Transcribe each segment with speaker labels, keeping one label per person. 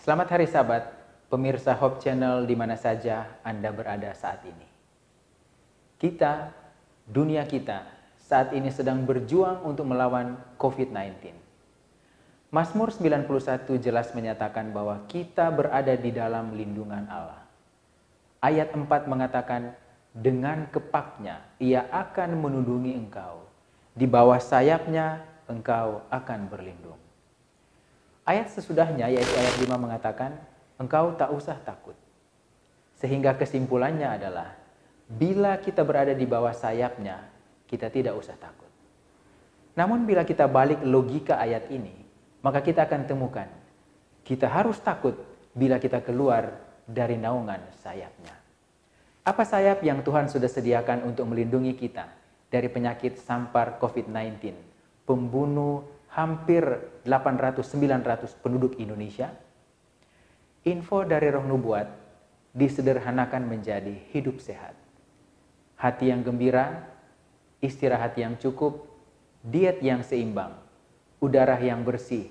Speaker 1: Selamat hari Sabat, pemirsa Hope Channel di mana saja Anda berada saat ini. Kita, dunia kita, saat ini sedang berjuang untuk melawan COVID-19. Mazmur 91 jelas menyatakan bahwa kita berada di dalam lindungan Allah. Ayat 4 mengatakan, dengan kepaknya ia akan menundungi engkau. Di bawah sayapnya engkau akan berlindung. Ayat sesudahnya yaitu ayat 5 mengatakan, engkau tak usah takut. Sehingga kesimpulannya adalah, bila kita berada di bawah sayapnya, kita tidak usah takut. Namun bila kita balik logika ayat ini, maka kita akan temukan, kita harus takut bila kita keluar dari naungan sayapnya. Apa sayap yang Tuhan sudah sediakan untuk melindungi kita dari penyakit sampar COVID-19, pembunuh hampir 800-900 penduduk Indonesia, info dari roh nubuat disederhanakan menjadi hidup sehat. Hati yang gembira, istirahat yang cukup, diet yang seimbang, udara yang bersih,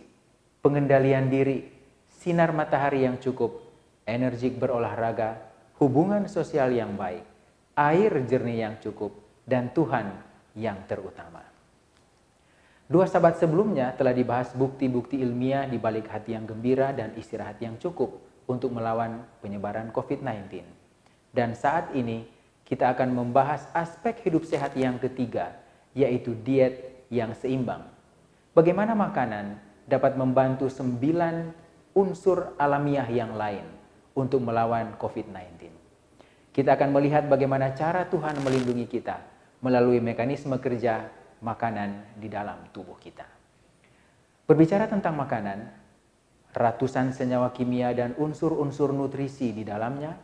Speaker 1: pengendalian diri, sinar matahari yang cukup, energik berolahraga, hubungan sosial yang baik, air jernih yang cukup, dan Tuhan yang terutama. Dua sahabat sebelumnya telah dibahas bukti-bukti ilmiah di balik hati yang gembira dan istirahat yang cukup untuk melawan penyebaran COVID-19. Dan saat ini kita akan membahas aspek hidup sehat yang ketiga, yaitu diet yang seimbang. Bagaimana makanan dapat membantu sembilan unsur alamiah yang lain untuk melawan COVID-19. Kita akan melihat bagaimana cara Tuhan melindungi kita melalui mekanisme kerja makanan di dalam tubuh kita. Berbicara tentang makanan, ratusan senyawa kimia dan unsur-unsur nutrisi di dalamnya,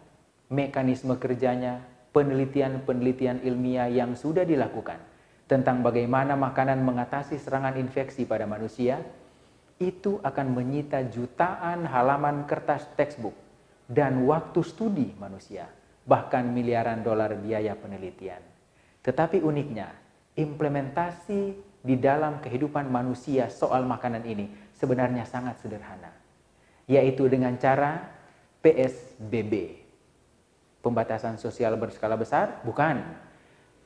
Speaker 1: mekanisme kerjanya, penelitian-penelitian ilmiah yang sudah dilakukan tentang bagaimana makanan mengatasi serangan infeksi pada manusia, itu akan menyita jutaan halaman kertas textbook dan waktu studi manusia, bahkan miliaran dolar biaya penelitian. Tetapi uniknya, implementasi di dalam kehidupan manusia soal makanan ini sebenarnya sangat sederhana, yaitu dengan cara PSBB. Pembatasan sosial berskala besar? Bukan.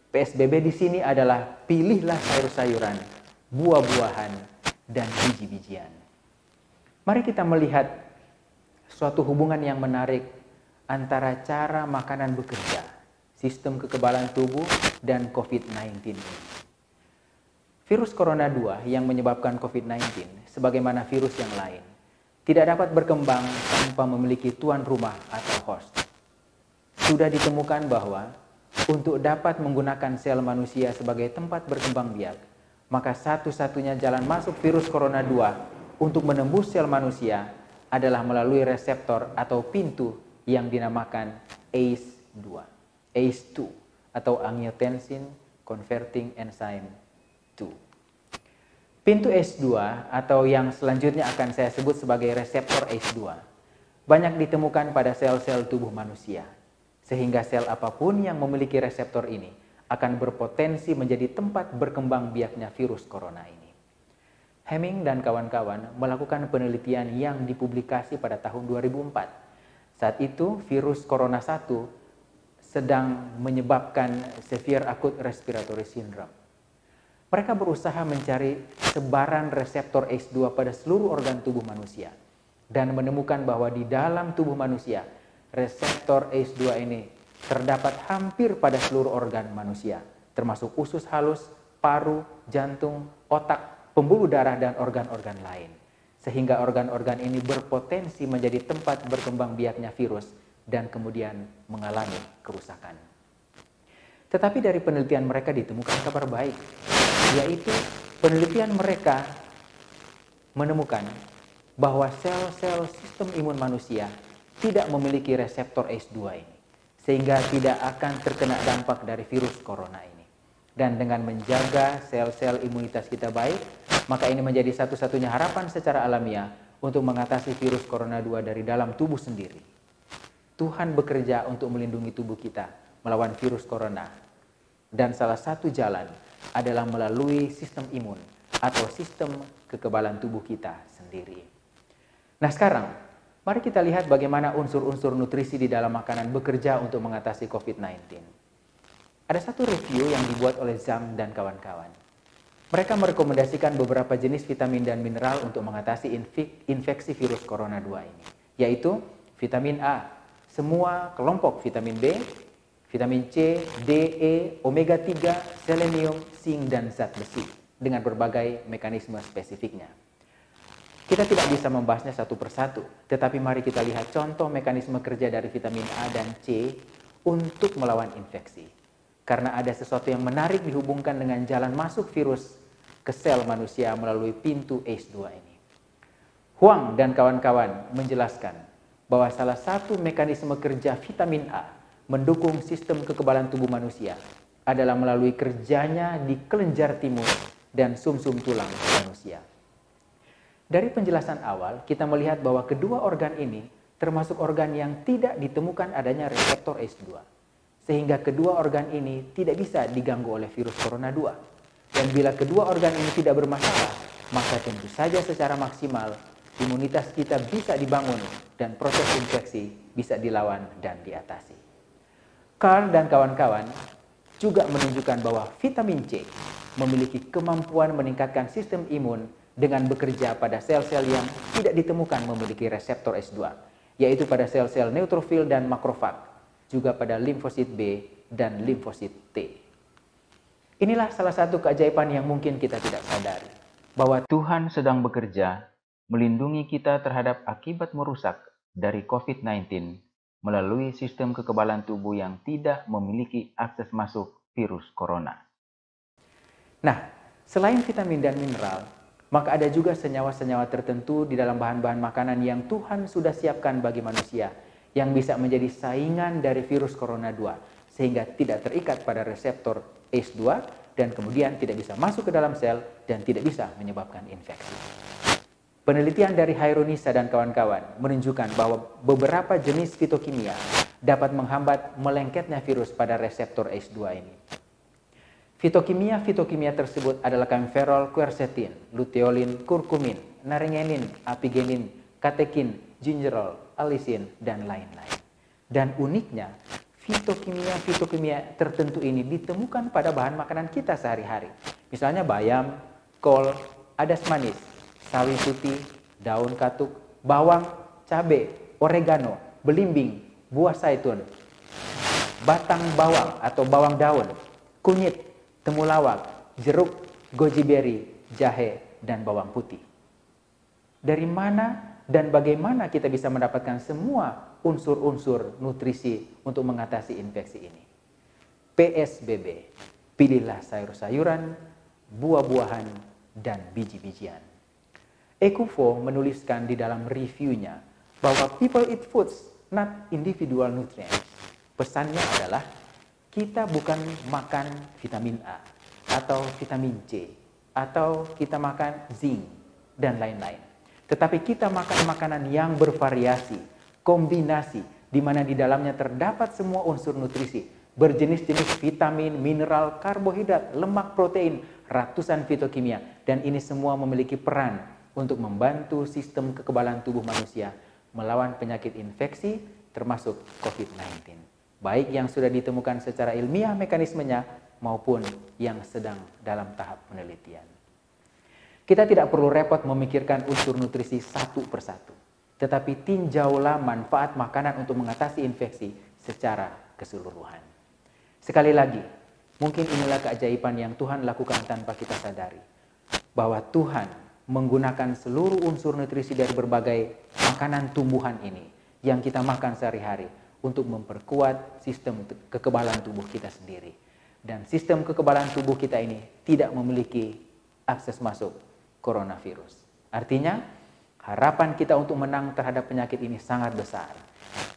Speaker 1: PSBB di sini adalah pilihlah sayur-sayuran, buah-buahan, dan biji-bijian. Mari kita melihat suatu hubungan yang menarik antara cara makanan bekerja sistem kekebalan tubuh, dan COVID-19 ini. Virus corona 2 yang menyebabkan COVID-19, sebagaimana virus yang lain, tidak dapat berkembang tanpa memiliki tuan rumah atau host. Sudah ditemukan bahwa untuk dapat menggunakan sel manusia sebagai tempat berkembang biak, maka satu-satunya jalan masuk virus corona 2 untuk menembus sel manusia adalah melalui reseptor atau pintu yang dinamakan ACE2. ACE2 atau angiotensin converting enzyme 2. Pintu ACE2 atau yang selanjutnya akan saya sebut sebagai reseptor ACE2 banyak ditemukan pada sel-sel tubuh manusia sehingga sel apa pun yang memiliki reseptor ini akan berpotensi menjadi tempat berkembang biaknya virus corona ini. Hemming dan kawan-kawan melakukan penelitian yang dipublikasi pada tahun 2004. Saat itu virus corona 1 sedang menyebabkan severe acute respiratory syndrome. Mereka berusaha mencari sebaran reseptor X2 pada seluruh organ tubuh manusia dan menemukan bahwa di dalam tubuh manusia reseptor X2 ini terdapat hampir pada seluruh organ manusia, termasuk usus halus, paru, jantung, otak, pembuluh darah dan organ-organ lain. Sehingga organ-organ ini berpotensi menjadi tempat berkembang biaknya virus dan kemudian mengalami kerusakan. Tetapi dari penelitian mereka ditemukan kabar baik, yaitu penelitian mereka menemukan bahwa sel-sel sistem imun manusia tidak memiliki reseptor ACE2 ini, sehingga tidak akan terkena dampak dari virus corona ini. Dan dengan menjaga sel-sel imunitas kita baik, maka ini menjadi satu-satunya harapan secara alamiah untuk mengatasi virus corona 2 dari dalam tubuh sendiri. Tuhan bekerja untuk melindungi tubuh kita melawan virus corona. Dan salah satu jalan adalah melalui sistem imun atau sistem kekebalan tubuh kita sendiri. Nah sekarang, Mari kita lihat bagaimana unsur-unsur nutrisi di dalam makanan bekerja untuk mengatasi COVID-19. Ada satu review yang dibuat oleh Zhang dan kawan-kawan. Mereka merekomendasikan beberapa jenis vitamin dan mineral untuk mengatasi infeksi virus corona 2 ini, yaitu vitamin A, semua kelompok vitamin B, vitamin C, D, E, omega 3, selenium, zinc, dan zat besi dengan berbagai mekanisme spesifiknya. Kita tidak bisa membahasnya satu persatu, tetapi mari kita lihat contoh mekanisme kerja dari vitamin A dan C untuk melawan infeksi. Karena ada sesuatu yang menarik dihubungkan dengan jalan masuk virus ke sel manusia melalui pintu ACE2 ini. Huang dan kawan-kawan menjelaskan bahwa salah satu mekanisme kerja vitamin A mendukung sistem kekebalan tubuh manusia adalah melalui kerjanya di kelenjar timur dan sumsum -sum tulang manusia. Dari penjelasan awal, kita melihat bahwa kedua organ ini termasuk organ yang tidak ditemukan adanya reseptor ACE2. Sehingga kedua organ ini tidak bisa diganggu oleh virus corona 2. Dan bila kedua organ ini tidak bermasalah, maka tentu saja secara maksimal imunitas kita bisa dibangun dan proses infeksi bisa dilawan dan diatasi. Carl dan kawan-kawan juga menunjukkan bahwa vitamin C memiliki kemampuan meningkatkan sistem imun dengan bekerja pada sel-sel yang tidak ditemukan memiliki reseptor S2, yaitu pada sel-sel neutrofil dan makrofag, juga pada limfosit B dan limfosit T. Inilah salah satu keajaiban yang mungkin kita tidak sadari, bahwa Tuhan sedang bekerja melindungi kita terhadap akibat merusak dari COVID-19 melalui sistem kekebalan tubuh yang tidak memiliki akses masuk virus corona. Nah, selain vitamin dan mineral, maka ada juga senyawa-senyawa tertentu di dalam bahan-bahan makanan yang Tuhan sudah siapkan bagi manusia yang bisa menjadi saingan dari virus corona 2 sehingga tidak terikat pada reseptor ACE2 dan kemudian tidak bisa masuk ke dalam sel dan tidak bisa menyebabkan infeksi. Penelitian dari Hairunisa dan kawan-kawan menunjukkan bahwa beberapa jenis fitokimia dapat menghambat melengketnya virus pada reseptor ACE2 ini. Fitokimia-fitokimia tersebut adalah camferol, quercetin, luteolin, kurkumin, naringenin, apigenin, katekin, gingerol, alisin, dan lain-lain. Dan uniknya, fitokimia-fitokimia tertentu ini ditemukan pada bahan makanan kita sehari-hari. Misalnya bayam, kol, adas manis, sawi putih, daun katuk, bawang, cabai, oregano, belimbing, buah zaitun, batang bawang atau bawang daun, kunyit, temulawak, jeruk, goji berry, jahe, dan bawang putih. Dari mana dan bagaimana kita bisa mendapatkan semua unsur-unsur nutrisi untuk mengatasi infeksi ini? PSBB, pilihlah sayur-sayuran, buah-buahan, dan biji-bijian. Ekuvo menuliskan di dalam reviewnya bahwa people eat foods, not individual nutrients. Pesannya adalah kita bukan makan vitamin A atau vitamin C atau kita makan zinc dan lain-lain. Tetapi kita makan makanan yang bervariasi, kombinasi di mana di dalamnya terdapat semua unsur nutrisi, berjenis-jenis vitamin, mineral, karbohidrat, lemak, protein, ratusan fitokimia dan ini semua memiliki peran untuk membantu sistem kekebalan tubuh manusia melawan penyakit infeksi termasuk COVID-19 baik yang sudah ditemukan secara ilmiah mekanismenya maupun yang sedang dalam tahap penelitian. Kita tidak perlu repot memikirkan unsur nutrisi satu persatu, tetapi tinjaulah manfaat makanan untuk mengatasi infeksi secara keseluruhan. Sekali lagi, mungkin inilah keajaiban yang Tuhan lakukan tanpa kita sadari, bahwa Tuhan menggunakan seluruh unsur nutrisi dari berbagai makanan tumbuhan ini yang kita makan sehari-hari untuk memperkuat sistem kekebalan tubuh kita sendiri. Dan sistem kekebalan tubuh kita ini tidak memiliki akses masuk coronavirus. Artinya, harapan kita untuk menang terhadap penyakit ini sangat besar.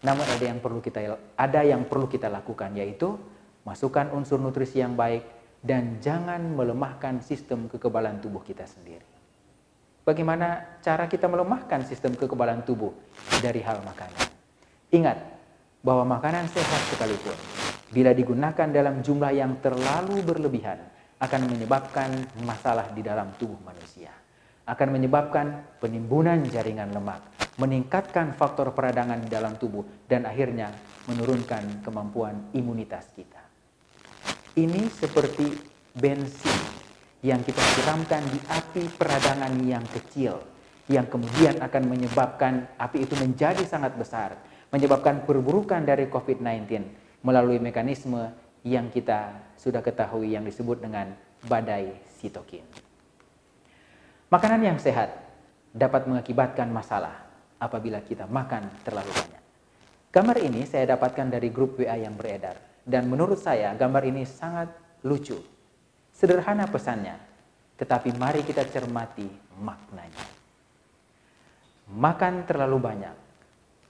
Speaker 1: Namun ada yang perlu kita ada yang perlu kita lakukan yaitu masukkan unsur nutrisi yang baik dan jangan melemahkan sistem kekebalan tubuh kita sendiri. Bagaimana cara kita melemahkan sistem kekebalan tubuh dari hal makanan? Ingat, bahwa makanan sehat sekalipun bila digunakan dalam jumlah yang terlalu berlebihan akan menyebabkan masalah di dalam tubuh manusia. Akan menyebabkan penimbunan jaringan lemak, meningkatkan faktor peradangan di dalam tubuh, dan akhirnya menurunkan kemampuan imunitas kita. Ini seperti bensin yang kita siramkan di api peradangan yang kecil, yang kemudian akan menyebabkan api itu menjadi sangat besar, menyebabkan perburukan dari COVID-19 melalui mekanisme yang kita sudah ketahui yang disebut dengan badai sitokin. Makanan yang sehat dapat mengakibatkan masalah apabila kita makan terlalu banyak. Gambar ini saya dapatkan dari grup WA yang beredar dan menurut saya gambar ini sangat lucu. Sederhana pesannya, tetapi mari kita cermati maknanya. Makan terlalu banyak,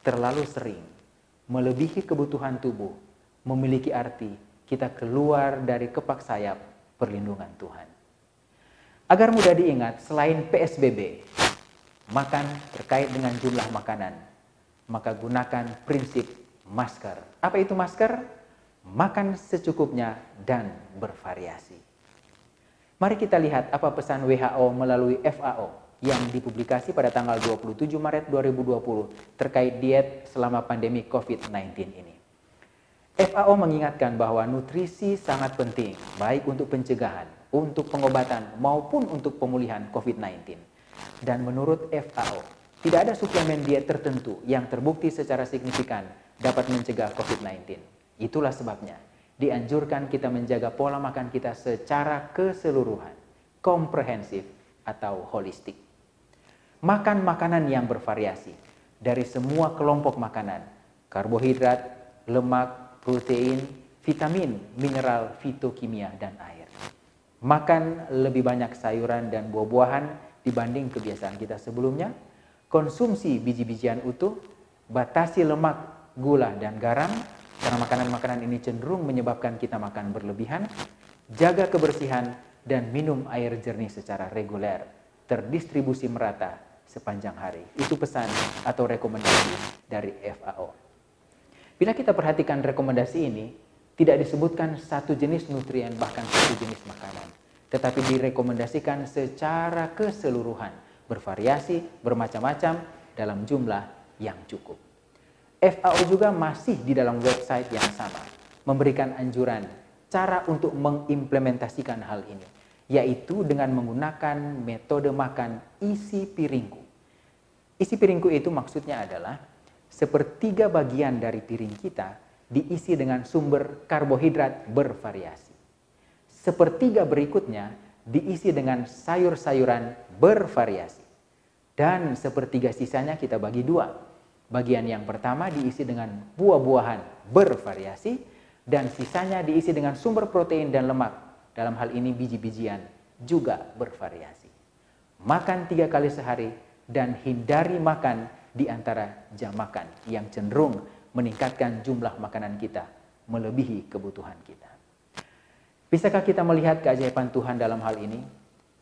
Speaker 1: terlalu sering, melebihi kebutuhan tubuh, memiliki arti kita keluar dari kepak sayap perlindungan Tuhan. Agar mudah diingat, selain PSBB, makan terkait dengan jumlah makanan, maka gunakan prinsip masker. Apa itu masker? Makan secukupnya dan bervariasi. Mari kita lihat apa pesan WHO melalui FAO yang dipublikasi pada tanggal 27 Maret 2020 terkait diet selama pandemi COVID-19 ini. FAO mengingatkan bahwa nutrisi sangat penting, baik untuk pencegahan, untuk pengobatan maupun untuk pemulihan COVID-19. Dan menurut FAO, tidak ada suplemen diet tertentu yang terbukti secara signifikan dapat mencegah COVID-19. Itulah sebabnya dianjurkan kita menjaga pola makan kita secara keseluruhan, komprehensif atau holistik. Makan makanan yang bervariasi dari semua kelompok makanan, karbohidrat, lemak, protein, vitamin, mineral, fitokimia, dan air. Makan lebih banyak sayuran dan buah-buahan dibanding kebiasaan kita sebelumnya, konsumsi biji-bijian utuh, batasi lemak, gula, dan garam, karena makanan-makanan ini cenderung menyebabkan kita makan berlebihan, jaga kebersihan, dan minum air jernih secara reguler, terdistribusi merata sepanjang hari. Itu pesan atau rekomendasi dari FAO. Bila kita perhatikan rekomendasi ini, tidak disebutkan satu jenis nutrien bahkan satu jenis makanan, tetapi direkomendasikan secara keseluruhan, bervariasi, bermacam-macam dalam jumlah yang cukup. FAO juga masih di dalam website yang sama, memberikan anjuran cara untuk mengimplementasikan hal ini, yaitu dengan menggunakan metode makan isi piringku. Isi piringku itu maksudnya adalah sepertiga bagian dari piring kita diisi dengan sumber karbohidrat bervariasi. Sepertiga berikutnya diisi dengan sayur-sayuran bervariasi. Dan sepertiga sisanya kita bagi dua. Bagian yang pertama diisi dengan buah-buahan bervariasi dan sisanya diisi dengan sumber protein dan lemak. Dalam hal ini biji-bijian juga bervariasi. Makan tiga kali sehari dan hindari makan di antara jam makan yang cenderung meningkatkan jumlah makanan kita melebihi kebutuhan kita. Bisakah kita melihat keajaiban Tuhan dalam hal ini?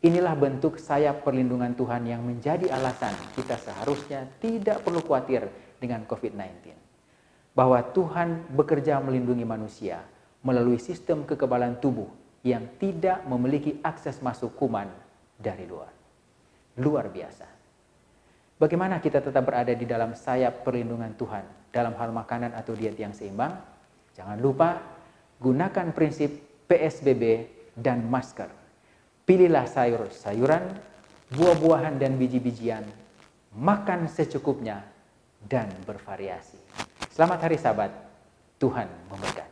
Speaker 1: Inilah bentuk sayap perlindungan Tuhan yang menjadi alasan kita seharusnya tidak perlu khawatir dengan COVID-19. Bahwa Tuhan bekerja melindungi manusia melalui sistem kekebalan tubuh yang tidak memiliki akses masuk kuman dari luar. Luar biasa. Bagaimana kita tetap berada di dalam sayap perlindungan Tuhan dalam hal makanan atau diet yang seimbang? Jangan lupa gunakan prinsip PSBB dan masker. Pilihlah sayur-sayuran, buah-buahan dan biji-bijian, makan secukupnya dan bervariasi. Selamat hari Sabat. Tuhan memberkati.